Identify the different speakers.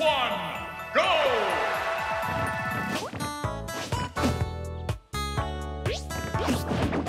Speaker 1: one, go! Thank